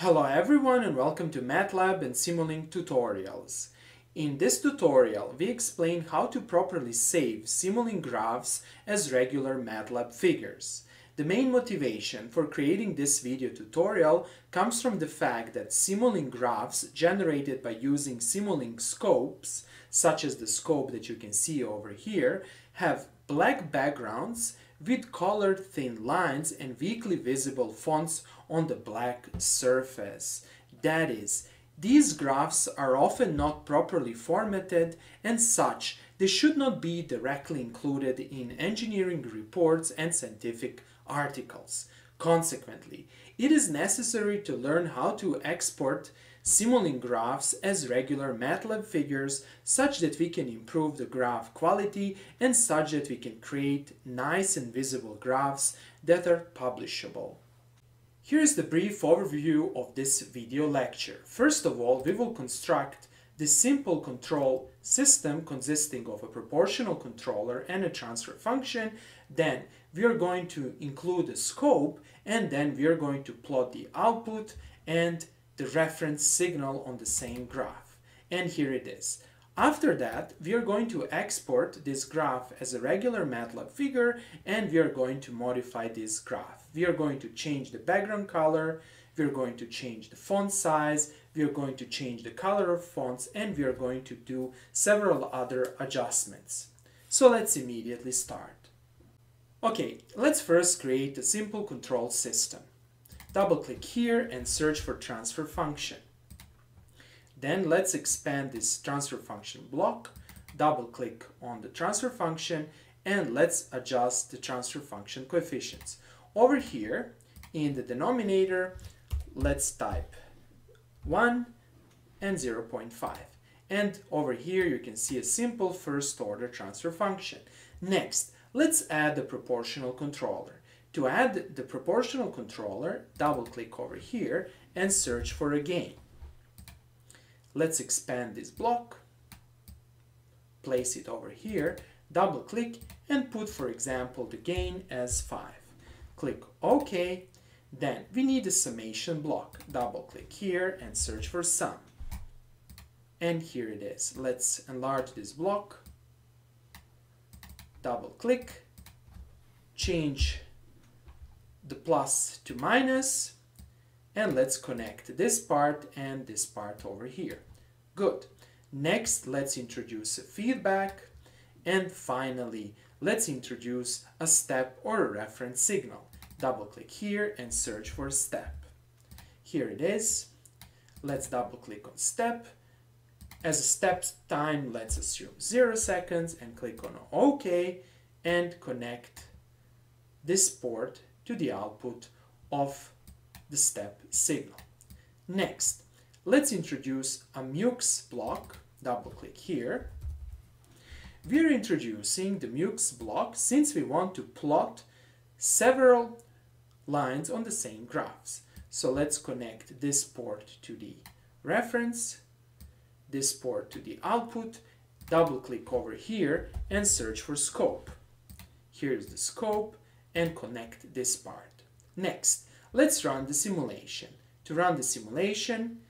Hello everyone and welcome to MATLAB and Simulink tutorials. In this tutorial, we explain how to properly save Simulink graphs as regular MATLAB figures. The main motivation for creating this video tutorial comes from the fact that Simulink graphs generated by using Simulink scopes, such as the scope that you can see over here, have black backgrounds with colored thin lines and weakly visible fonts on the black surface. That is, these graphs are often not properly formatted and such they should not be directly included in engineering reports and scientific articles. Consequently, it is necessary to learn how to export Simulink graphs as regular MATLAB figures such that we can improve the graph quality and such that we can create nice and visible graphs that are publishable. Here is the brief overview of this video lecture. First of all, we will construct the simple control system consisting of a proportional controller and a transfer function. Then we are going to include a scope and then we are going to plot the output and the reference signal on the same graph. And here it is. After that, we are going to export this graph as a regular MATLAB figure and we are going to modify this graph. We are going to change the background color, we are going to change the font size, we are going to change the color of fonts and we are going to do several other adjustments. So let's immediately start. Okay, let's first create a simple control system. Double click here and search for transfer function. Then let's expand this transfer function block. Double click on the transfer function and let's adjust the transfer function coefficients. Over here in the denominator, let's type 1 and 0.5. And over here you can see a simple first order transfer function. Next, let's add the proportional controller. To add the proportional controller, double click over here and search for a gain. Let's expand this block, place it over here, double click and put for example the gain as 5. Click OK, then we need a summation block. Double click here and search for sum. And here it is. Let's enlarge this block, double click, change the plus to minus and let's connect this part and this part over here. Good. Next, let's introduce a feedback and finally, let's introduce a step or a reference signal. Double click here and search for step. Here it is. Let's double click on step. As a step time, let's assume 0 seconds and click on OK and connect this port to the output of the step signal. Next, let's introduce a mux block. Double click here. We're introducing the mux block since we want to plot several lines on the same graphs. So let's connect this port to the reference, this port to the output, double click over here and search for scope. Here's the scope and connect this part. Next, let's run the simulation. To run the simulation,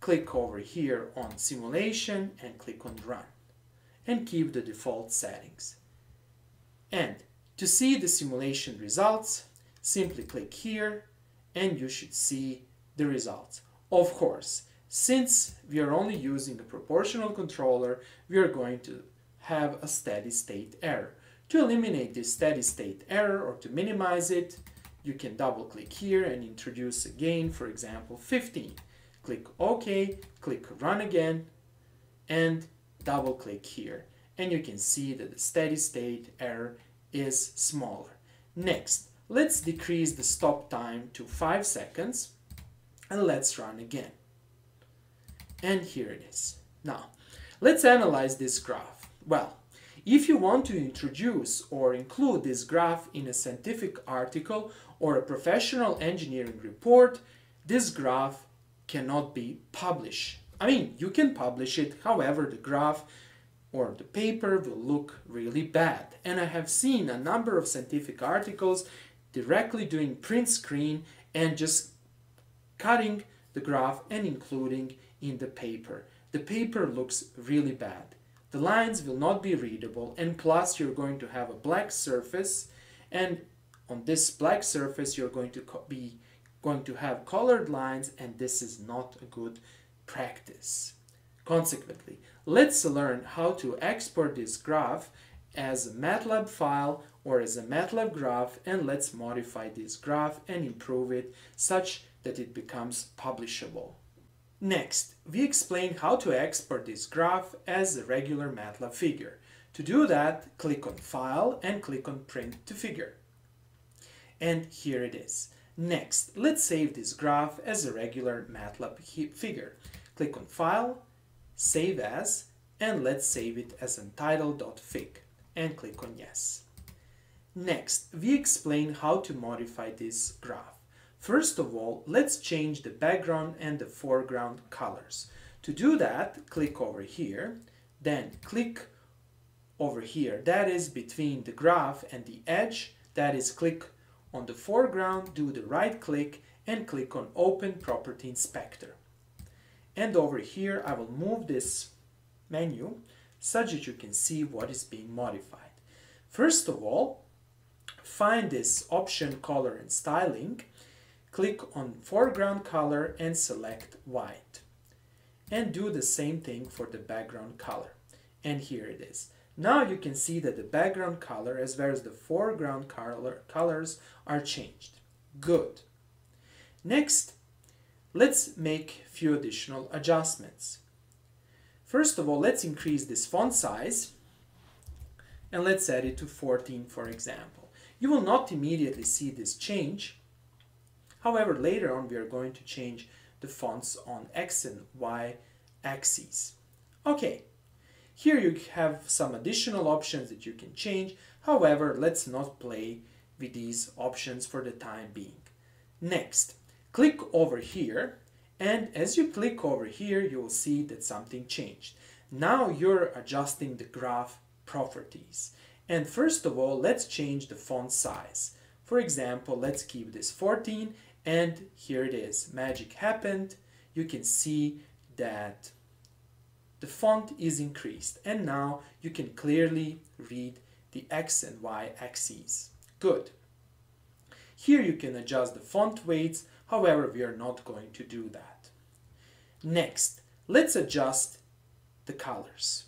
click over here on simulation and click on run and keep the default settings. And to see the simulation results, simply click here and you should see the results. Of course, since we are only using a proportional controller, we are going to have a steady state error. To eliminate this steady state error or to minimize it, you can double click here and introduce a gain, for example, 15. Click OK, click Run again, and double click here. And you can see that the steady state error is smaller. Next, let's decrease the stop time to 5 seconds and let's run again. And here it is. Now, let's analyze this graph. Well, if you want to introduce or include this graph in a scientific article or a professional engineering report, this graph cannot be published. I mean, you can publish it, however, the graph or the paper will look really bad. And I have seen a number of scientific articles directly doing print screen and just cutting the graph and including in the paper. The paper looks really bad. The lines will not be readable and plus you're going to have a black surface and on this black surface you're going to be going to have colored lines and this is not a good practice. Consequently, let's learn how to export this graph as a MATLAB file or as a MATLAB graph and let's modify this graph and improve it such that it becomes publishable. Next, we explain how to export this graph as a regular MATLAB figure. To do that, click on File and click on Print to Figure. And here it is. Next, let's save this graph as a regular MATLAB figure. Click on File, Save As, and let's save it as untitled.fig and click on Yes. Next, we explain how to modify this graph. First of all, let's change the background and the foreground colors. To do that, click over here, then click over here, that is between the graph and the edge, that is click on the foreground, do the right click and click on Open Property Inspector. And over here, I will move this menu such that you can see what is being modified. First of all, find this option color and styling, click on foreground color and select white. And do the same thing for the background color. And here it is. Now you can see that the background color as well as the foreground color, colors are changed. Good. Next, let's make few additional adjustments. First of all, let's increase this font size and let's set it to 14 for example. You will not immediately see this change. However, later on we are going to change the fonts on X and Y axes. Okay, here you have some additional options that you can change. However, let's not play with these options for the time being. Next, click over here and as you click over here, you will see that something changed. Now you're adjusting the graph properties. And first of all, let's change the font size. For example, let's keep this 14 and here it is. Magic happened. You can see that the font is increased and now you can clearly read the X and Y axes. Good. Here you can adjust the font weights However, we are not going to do that. Next, let's adjust the colors.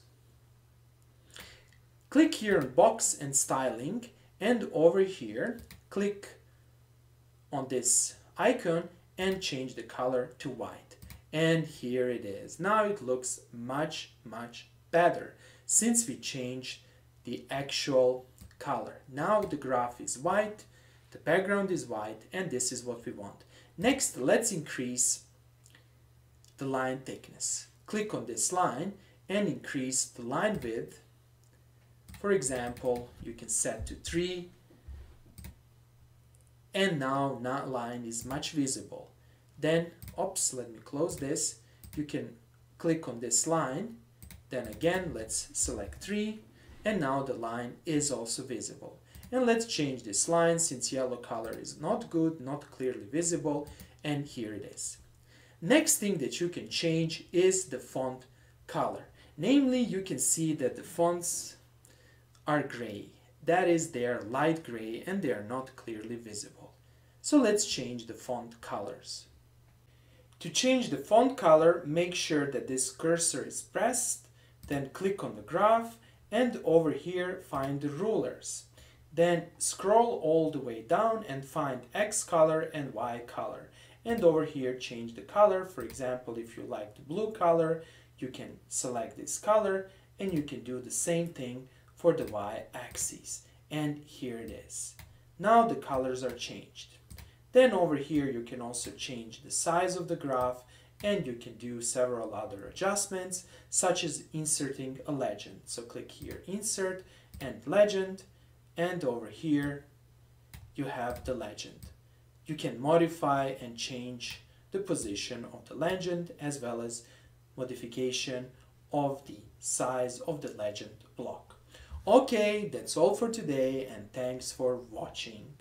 Click here on box and styling and over here click on this icon and change the color to white. And here it is. Now it looks much, much better since we changed the actual color. Now the graph is white, the background is white, and this is what we want. Next, let's increase the line thickness. Click on this line and increase the line width. For example, you can set to 3 and now that line is much visible. Then, oops, let me close this. You can click on this line. Then again, let's select 3 and now the line is also visible. And let's change this line since yellow color is not good, not clearly visible, and here it is. Next thing that you can change is the font color. Namely, you can see that the fonts are gray. That is, they are light gray and they are not clearly visible. So let's change the font colors. To change the font color, make sure that this cursor is pressed, then click on the graph and over here find the rulers. Then scroll all the way down and find X color and Y color. And over here change the color. For example, if you like the blue color, you can select this color and you can do the same thing for the Y axis. And here it is. Now the colors are changed. Then over here you can also change the size of the graph and you can do several other adjustments such as inserting a legend. So click here, insert and legend and over here you have the legend. You can modify and change the position of the legend as well as modification of the size of the legend block. Okay, that's all for today and thanks for watching.